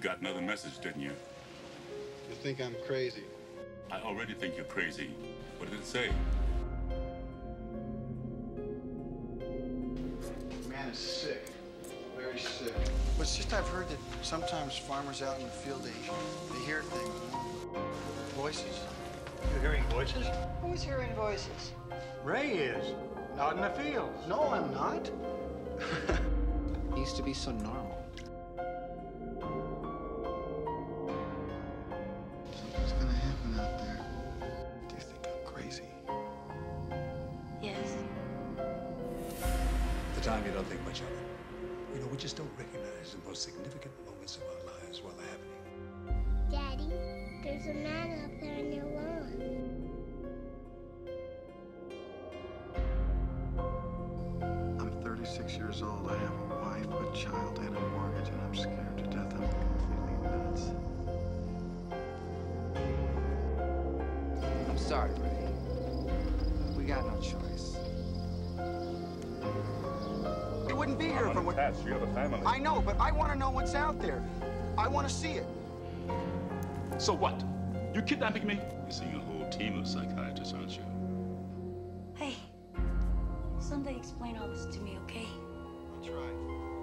got another message, didn't you? You think I'm crazy? I already think you're crazy. What did it say? Man is sick. Very sick. Well, it's just I've heard that sometimes farmers out in the field, they, they hear things. Voices. You're hearing voices? Who's hearing voices? Ray is. Out in the fields. No, I'm not. It used to be so normal. The time, you don't think much of it. You know, we just don't recognize the most significant moments of our lives while they're happening. Daddy, there's a man out there on your lawn. I'm 36 years old. I have a wife, a child, and a mortgage, and I'm scared to death. I'm completely nuts. I'm sorry, Ray. We got no choice wouldn't be here if it were. You have a family. I know, but I want to know what's out there. I want to see it. So what? You kidnapping me? You're seeing a whole team of psychiatrists, aren't you? Hey, someday explain all this to me, okay? I'll try.